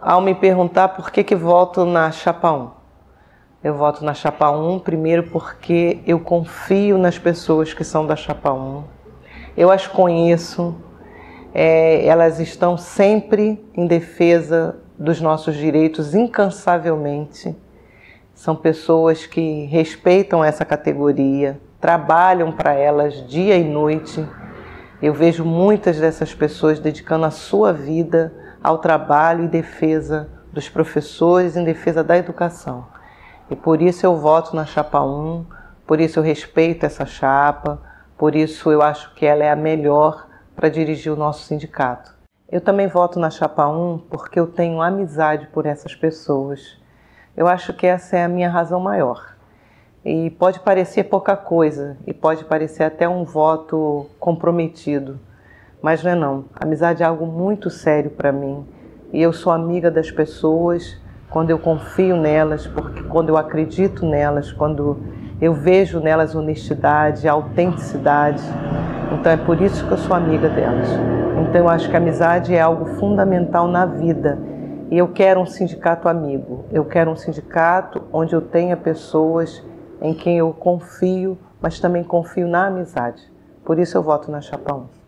ao me perguntar por que, que voto na Chapa 1. Eu voto na Chapa 1 primeiro porque eu confio nas pessoas que são da Chapa 1. Eu as conheço, é, elas estão sempre em defesa dos nossos direitos incansavelmente. São pessoas que respeitam essa categoria, trabalham para elas dia e noite. Eu vejo muitas dessas pessoas dedicando a sua vida ao trabalho e defesa dos professores, em defesa da educação. E por isso eu voto na chapa 1, por isso eu respeito essa chapa, por isso eu acho que ela é a melhor para dirigir o nosso sindicato. Eu também voto na chapa 1 porque eu tenho amizade por essas pessoas. Eu acho que essa é a minha razão maior. E pode parecer pouca coisa, e pode parecer até um voto comprometido, mas não é não. amizade é algo muito sério para mim. E eu sou amiga das pessoas quando eu confio nelas, porque quando eu acredito nelas, quando eu vejo nelas honestidade, autenticidade. Então é por isso que eu sou amiga delas. Então eu acho que a amizade é algo fundamental na vida. E eu quero um sindicato amigo. Eu quero um sindicato onde eu tenha pessoas em quem eu confio, mas também confio na amizade. Por isso eu voto na Chapa 1.